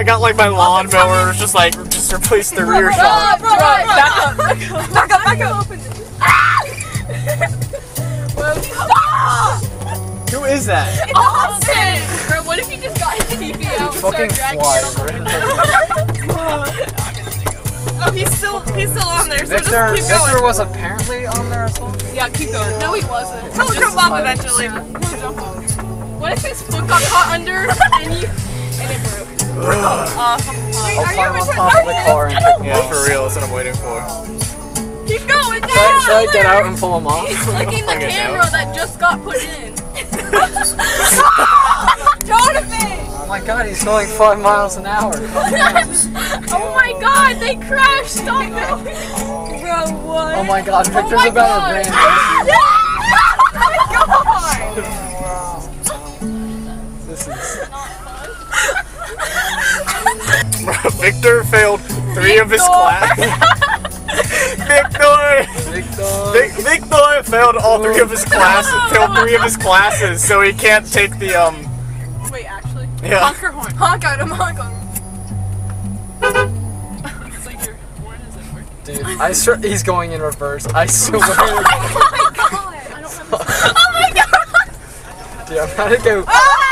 I got like my lawnmower, just like just replace the rear shock. Bro, bro, back up, back up, back up. Ah! Who is that? Austin! Bro, what if he just got his TV out and Fucking started dragging fly. Oh, he's still, he's still on there, so Victor, just keep Victor going. was apparently on there as well. Yeah, keep going. No, he wasn't. He'll jump off eventually. What if his foot got caught under and you, and it broke? I'll climb on top of the car and pick him Yeah, up. for real, that's what I'm waiting for. keep going Should I, should I get out and pull him off? He's flicking the camera out. that just got put in. Jonathan! Oh my god, he's going five miles an hour. Oh my god, they crashed! Stop it! Bro, what? Oh my god, Oh Victor's my about god! to Oh my god! This is. Victor failed three of his Victor. class. Victor! Victor. Vic- Victor failed all three of his classes. Failed three of his classes, so he can't take the um. Wait, actually? Yeah. Honk your horn. Honk at him, honk at him. It's like your horn isn't working. Dude, I swear he's going in reverse. I swear. Oh my god! I don't have. Oh my god! Dude, I'm trying to go. Ah!